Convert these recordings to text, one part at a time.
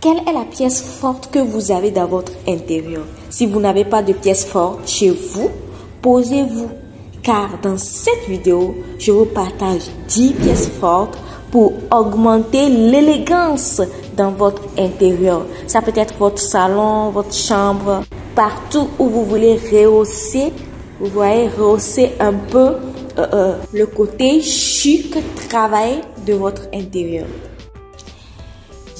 Quelle est la pièce forte que vous avez dans votre intérieur? Si vous n'avez pas de pièce forte chez vous, posez-vous. Car dans cette vidéo, je vous partage 10 pièces fortes pour augmenter l'élégance dans votre intérieur. Ça peut être votre salon, votre chambre, partout où vous voulez rehausser, vous voyez, rehausser un peu euh, euh, le côté chic, travail de votre intérieur.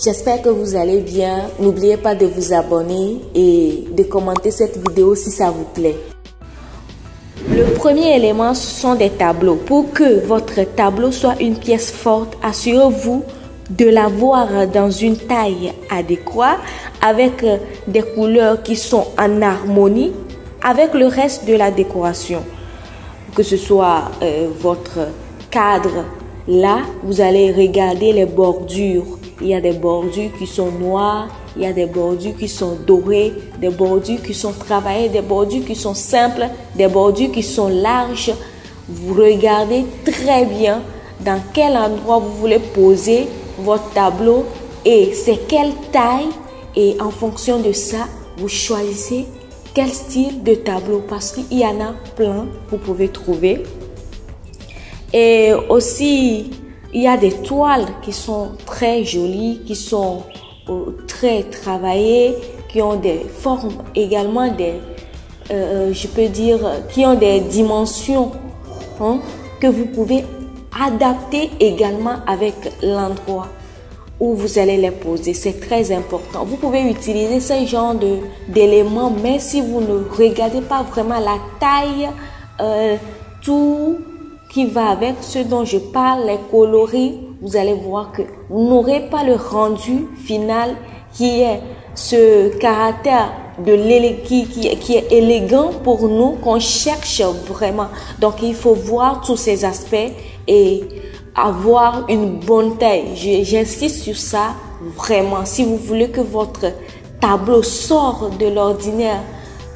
J'espère que vous allez bien. N'oubliez pas de vous abonner et de commenter cette vidéo si ça vous plaît. Le premier élément, ce sont des tableaux. Pour que votre tableau soit une pièce forte, assurez-vous de l'avoir dans une taille adéquate avec des couleurs qui sont en harmonie avec le reste de la décoration. Que ce soit euh, votre cadre, là, vous allez regarder les bordures. Il y a des bordures qui sont noires, il y a des bordures qui sont dorées, des bordures qui sont travaillées, des bordures qui sont simples, des bordures qui sont larges. Vous regardez très bien dans quel endroit vous voulez poser votre tableau et c'est quelle taille et en fonction de ça, vous choisissez quel style de tableau parce qu'il y en a plein, vous pouvez trouver. Et aussi, il y a des toiles qui sont très jolies, qui sont euh, très travaillées, qui ont des formes également des, euh, je peux dire, qui ont des dimensions hein, que vous pouvez adapter également avec l'endroit où vous allez les poser. C'est très important. Vous pouvez utiliser ce genre d'éléments, mais si vous ne regardez pas vraiment la taille, euh, tout qui va avec ce dont je parle, les coloris, vous allez voir que vous n'aurez pas le rendu final qui est ce caractère de qui, est élégant pour nous, qu'on cherche vraiment. Donc il faut voir tous ces aspects et avoir une bonne taille. J'insiste sur ça vraiment. Si vous voulez que votre tableau sorte de l'ordinaire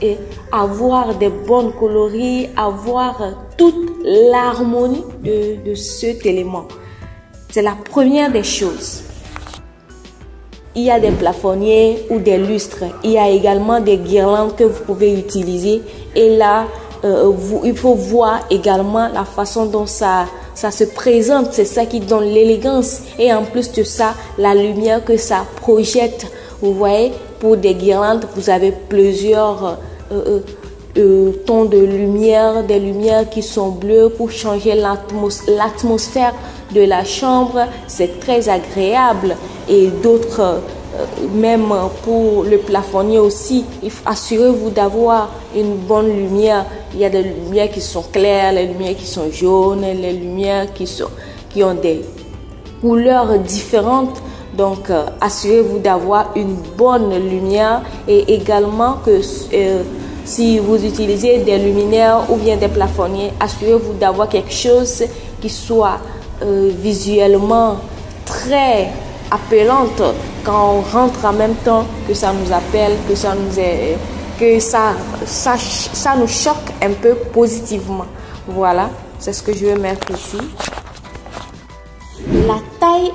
et avoir des bonnes coloris, avoir toute l'harmonie de, de cet élément. C'est la première des choses. Il y a des plafonniers ou des lustres. Il y a également des guirlandes que vous pouvez utiliser. Et là, euh, il faut voir également la façon dont ça, ça se présente. C'est ça qui donne l'élégance. Et en plus de ça, la lumière que ça projette. Vous voyez, pour des guirlandes, vous avez plusieurs euh, euh, tons de lumière, des lumières qui sont bleues pour changer l'atmosphère de la chambre. C'est très agréable. Et d'autres même pour le plafonnier aussi, assurez-vous d'avoir une bonne lumière. Il y a des lumières qui sont claires, les lumières qui sont jaunes, les lumières qui, sont, qui ont des couleurs différentes. Donc, euh, assurez-vous d'avoir une bonne lumière et également que euh, si vous utilisez des luminaires ou bien des plafonniers, assurez-vous d'avoir quelque chose qui soit euh, visuellement très appelante quand on rentre en même temps que ça nous appelle, que ça nous est, que ça, ça, ça nous choque un peu positivement. Voilà, c'est ce que je vais mettre ici.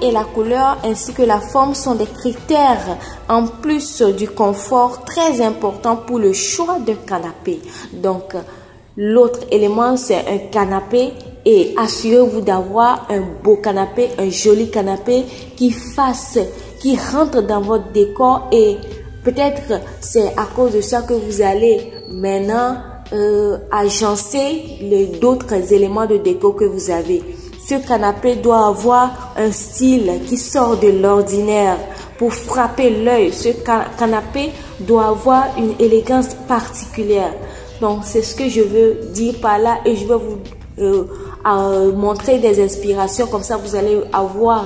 Et la couleur ainsi que la forme sont des critères en plus du confort très important pour le choix d'un canapé. Donc, l'autre élément, c'est un canapé et assurez-vous d'avoir un beau canapé, un joli canapé qui fasse, qui rentre dans votre décor et peut-être c'est à cause de ça que vous allez maintenant euh, agencer les d'autres éléments de déco que vous avez. Ce canapé doit avoir un style qui sort de l'ordinaire pour frapper l'œil. Ce canapé doit avoir une élégance particulière. Donc c'est ce que je veux dire par là et je vais vous euh, montrer des inspirations. Comme ça, vous allez avoir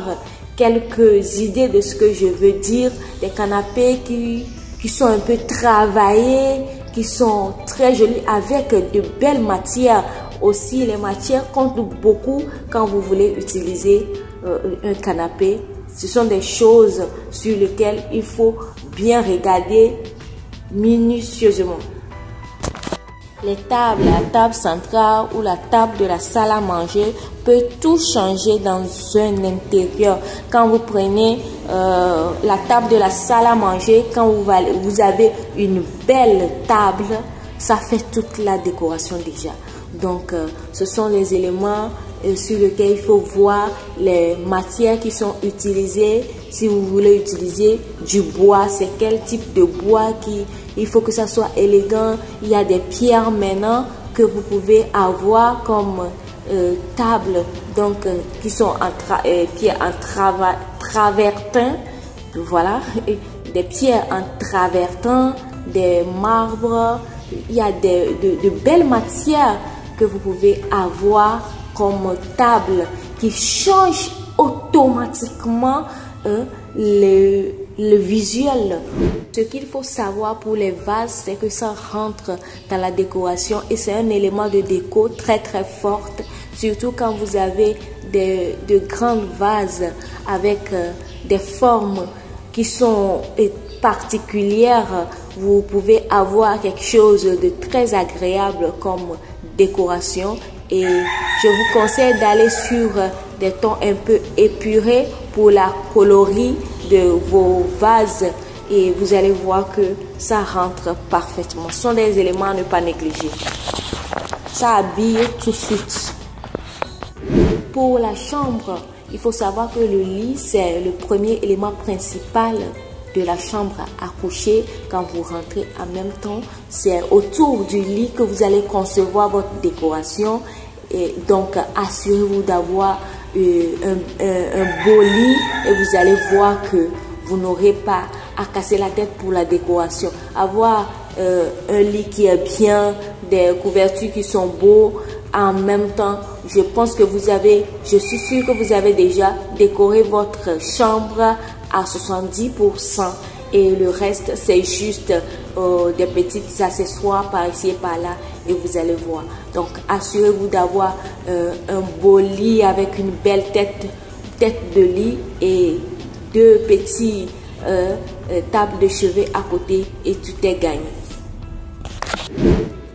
quelques idées de ce que je veux dire. Des canapés qui, qui sont un peu travaillés, qui sont très jolis avec de belles matières. Aussi, les matières comptent beaucoup quand vous voulez utiliser euh, un canapé. Ce sont des choses sur lesquelles il faut bien regarder minutieusement. Les tables, la table centrale ou la table de la salle à manger peut tout changer dans un intérieur. Quand vous prenez euh, la table de la salle à manger, quand vous, vous avez une belle table, ça fait toute la décoration déjà. Donc, euh, ce sont les éléments euh, sur lesquels il faut voir les matières qui sont utilisées. Si vous voulez utiliser du bois, c'est quel type de bois qui il faut que ça soit élégant. Il y a des pierres maintenant que vous pouvez avoir comme euh, table, donc qui sont en pierres en travertin. Voilà, des pierres en travertin, des marbres. Il y a de belles matières que vous pouvez avoir comme table qui change automatiquement hein, le, le visuel. Ce qu'il faut savoir pour les vases, c'est que ça rentre dans la décoration et c'est un élément de déco très très fort, surtout quand vous avez des, de grandes vases avec euh, des formes qui sont particulières. Vous pouvez avoir quelque chose de très agréable comme décoration et je vous conseille d'aller sur des tons un peu épurés pour la colorie de vos vases et vous allez voir que ça rentre parfaitement. Ce sont des éléments à ne pas négliger. Ça habille tout de suite. Pour la chambre, il faut savoir que le lit, c'est le premier élément principal de la chambre à coucher quand vous rentrez en même temps. C'est autour du lit que vous allez concevoir votre décoration. Et donc, assurez-vous d'avoir euh, un, beau lit et vous allez voir que vous n'aurez pas à casser la tête pour la décoration. Avoir euh, un lit qui est bien, des couvertures qui sont beaux, en même temps, je pense que vous avez, je suis sûre que vous avez déjà décoré votre chambre à 70% et le reste c'est juste euh, des petits accessoires par ici et par là et vous allez voir. Donc assurez-vous d'avoir euh, un beau lit avec une belle tête, tête de lit et deux petits euh, tables de chevet à côté et tout est gagné.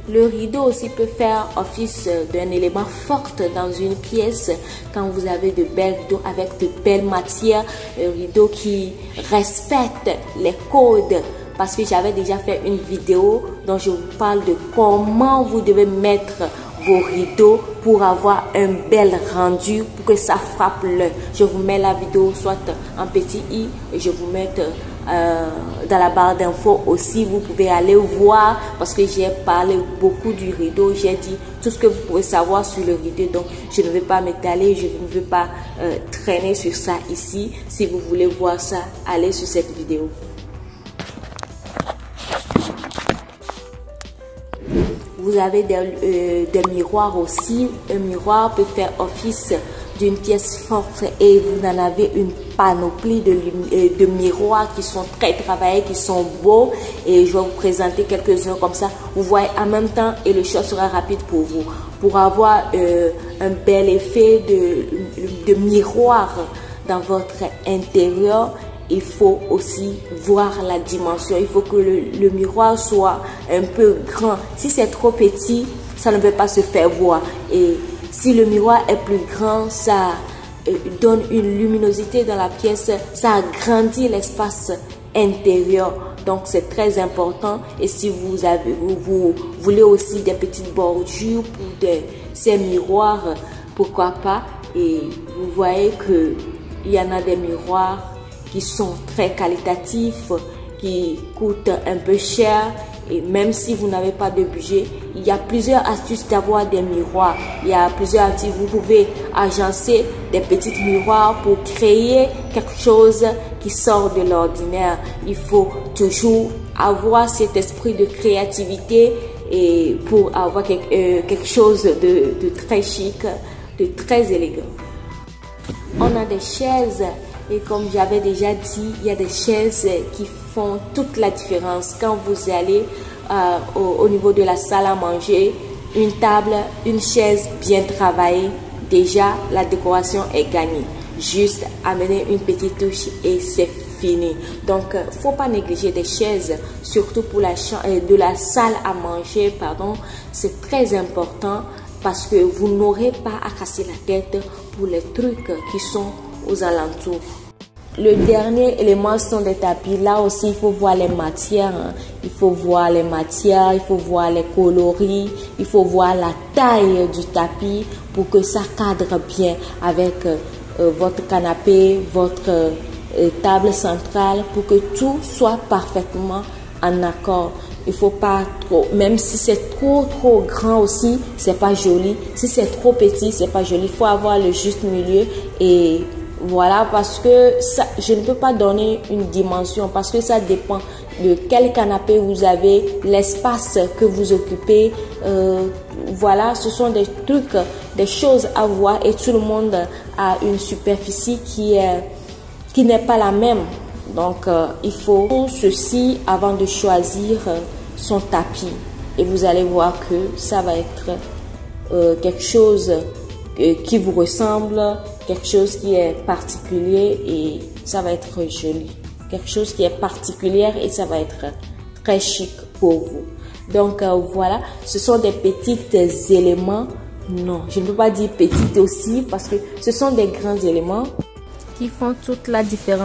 Le rideau aussi peut faire office d'un élément fort dans une pièce quand vous avez de belles rideaux avec de belles matières, un rideau qui respecte les codes. Parce que j'avais déjà fait une vidéo dont je vous parle de comment vous devez mettre vos rideaux pour avoir un bel rendu, pour que ça frappe l'œil. Je vous mets la vidéo soit en petit i et je vous mets euh, dans la barre d'infos aussi. Vous pouvez aller voir parce que j'ai parlé beaucoup du rideau. J'ai dit tout ce que vous pouvez savoir sur le rideau. Donc, je ne vais pas m'étaler, je ne vais pas euh, traîner sur ça ici. Si vous voulez voir ça, allez sur cette vidéo. Vous avez des, euh, des miroirs aussi. Un miroir peut faire office d'une pièce forte et vous en avez une panoplie de, euh, de miroirs qui sont très travaillés, qui sont beaux et je vais vous présenter quelques-uns comme ça. Vous voyez en même temps et le choix sera rapide pour vous. Pour avoir euh, un bel effet de, de miroir dans votre intérieur, il faut aussi voir la dimension. Il faut que le, miroir soit un peu grand. Si c'est trop petit, ça ne peut pas se faire voir. Et si le miroir est plus grand, ça euh, donne une luminosité dans la pièce, ça agrandit l'espace intérieur. Donc c'est très important. Et si vous, avez, vous, voulez aussi des petites bordures pour ces miroirs, pourquoi pas? Et vous voyez qu'il y en a des miroirs qui sont très qualitatifs, qui coûtent un peu cher et même si vous n'avez pas de budget, il y a plusieurs astuces d'avoir des miroirs. Il y a plusieurs astuces. Vous pouvez agencer des petits miroirs pour créer quelque chose qui sort de l'ordinaire. Il faut toujours avoir cet esprit de créativité et pour avoir quelque, euh, chose de, de très chic, de très élégant. On a des chaises et comme j'avais déjà dit, il y a des chaises qui font toute la différence. Quand vous allez euh, au, niveau de la salle à manger, une table, une chaise bien travaillée, déjà la décoration est gagnée. Juste amener une petite touche et c'est fini. Donc, euh, faut pas négliger des chaises, surtout pour la euh, de la salle à manger, pardon. C'est très important parce que vous n'aurez pas à casser la tête pour les trucs qui sont aux alentours. le dernier élément sont des tapis. Là aussi, il faut voir les matières. Hein. Il faut voir les matières, il faut voir les coloris, il faut voir la taille du tapis pour que ça cadre bien avec euh, euh, votre canapé, votre euh, table centrale, pour que tout soit parfaitement en accord. Il faut pas trop, même si c'est trop trop grand aussi, c'est pas joli. Si c'est trop petit, c'est pas joli. Il faut avoir le juste milieu et voilà, parce que je ne peux pas donner une dimension parce que ça dépend de quel canapé vous avez, l'espace que vous occupez. Euh, voilà, ce sont des trucs, des choses à voir et tout le monde a une superficie qui est qui n'est pas la même. Donc, euh, il faut ceci avant de choisir son tapis. Et vous allez voir que ça va être euh, quelque chose qui vous ressemble, quelque chose qui est particulier et ça va être joli. Quelque chose qui est particulier et ça va être très chic pour vous. Donc euh, voilà, ce sont des petits éléments. Non, je ne peux pas dire petits aussi parce que ce sont des grands éléments qui font toute la différence.